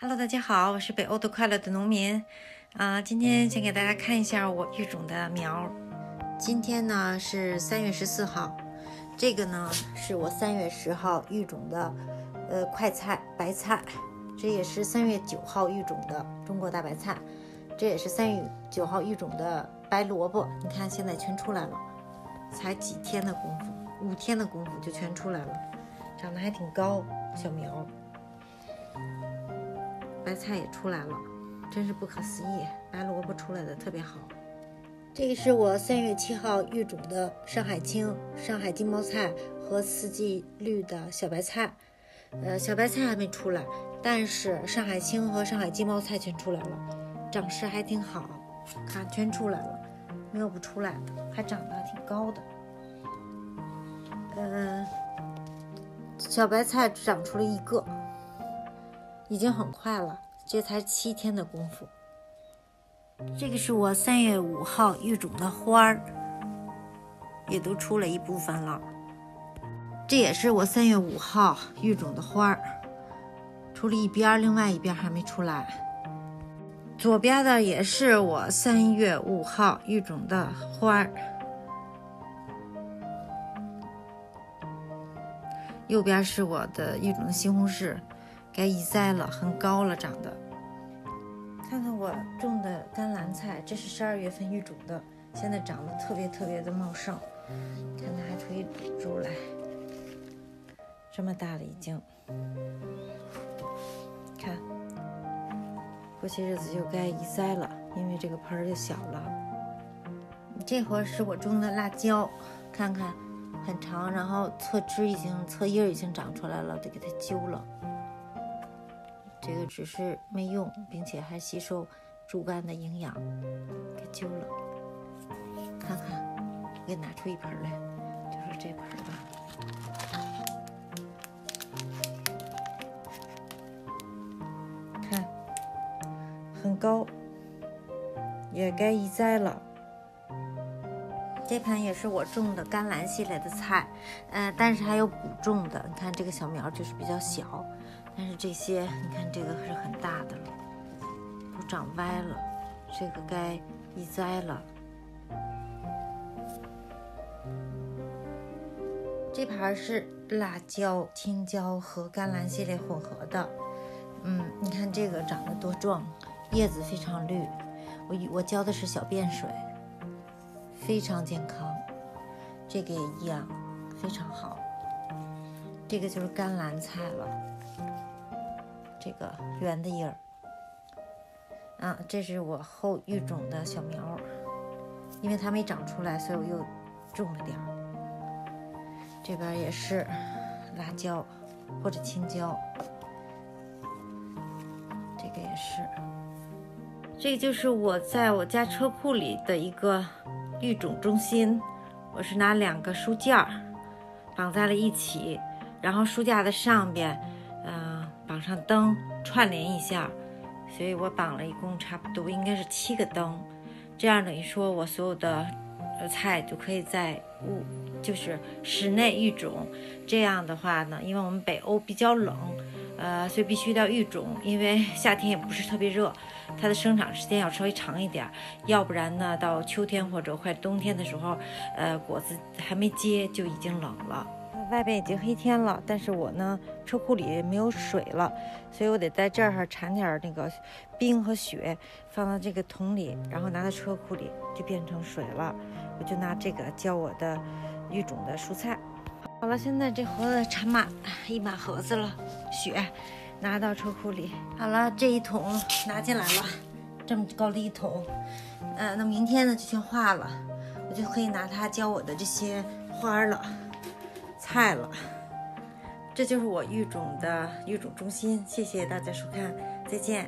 Hello，大家好，我是北欧的快乐的农民啊、今天先给大家看一下我育种的苗。今天呢是三月十四号，这个呢是我三月十号育种的呃快菜白菜，这也是三月九号育种的中国大白菜，这也是三月九号育种的白萝卜。你看现在全出来了，才几天的功夫，五天的功夫就全出来了，长得还挺高，小苗。白菜也出来了，真是不可思议！白萝卜出来的特别好。这个是我三月七号育种的上海青、上海金毛菜和四季绿的小白菜。呃，小白菜还没出来，但是上海青和上海金毛菜全出来了，长势还挺好。看，全出来了，没有不出来的，还长得挺高的。嗯、小白菜只长出了一个。已经很快了，这才七天的功夫。这个是我三月五号育种的花儿，也都出了一部分了。这也是我三月五号育种的花儿，出了一边儿，另外一边儿还没出来。左边的也是我三月五号育种的花儿，右边是我的育种的西红柿。该移栽了，很高了，长得。看看我种的甘蓝菜，这是十二月份育种的，现在长得特别特别的茂盛。看它还推出来，这么大了已经。看，过些日子就该移栽了，因为这个盆儿就小了。这会儿是我种的辣椒，看看很长，然后侧枝已经侧叶已经长出来了，得给它揪了。这个只是没用，并且还吸收猪肝的营养，给揪了。看看，我给拿出一盆来，就是这盆吧。看，很高，也该移栽了。这盆也是我种的甘蓝系列的菜，呃，但是还有补种的。你看这个小苗就是比较小。但是这些，你看这个是很大的了，都长歪了，这个该移栽了。这盘是辣椒、青椒和甘蓝系列混合的，嗯，你看这个长得多壮，叶子非常绿。我我浇的是小便水，非常健康。这个也一样，非常好。这个就是甘蓝菜了。这个圆的叶儿，啊，这是我后育种的小苗，因为它没长出来，所以我又种了点儿。这边也是辣椒或者青椒，这个也是。这个就是我在我家车库里的一个育种中心，我是拿两个书架绑在了一起，然后书架的上边。绑上灯串联一下，所以我绑了一共差不多应该是七个灯，这样等于说我所有的菜就可以在屋就是室内育种。这样的话呢，因为我们北欧比较冷，呃，所以必须要育种，因为夏天也不是特别热，它的生长时间要稍微长一点，要不然呢，到秋天或者快冬天的时候，呃，果子还没结就已经冷了。外边已经黑天了，但是我呢，车库里没有水了，所以我得在这儿铲点那个冰和雪，放到这个桶里，然后拿到车库里就变成水了。我就拿这个浇我的育种的蔬菜。好了，现在这盒子铲满一满盒子了，雪拿到车库里。好了，这一桶拿进来了，这么高的一桶，呃，那明天呢就全化了，我就可以拿它浇我的这些花了。菜了，这就是我育种的育种中心。谢谢大家收看，再见。